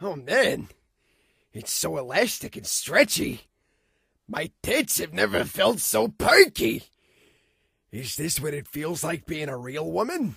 Oh man, it's so elastic and stretchy. My tits have never felt so perky. Is this what it feels like being a real woman?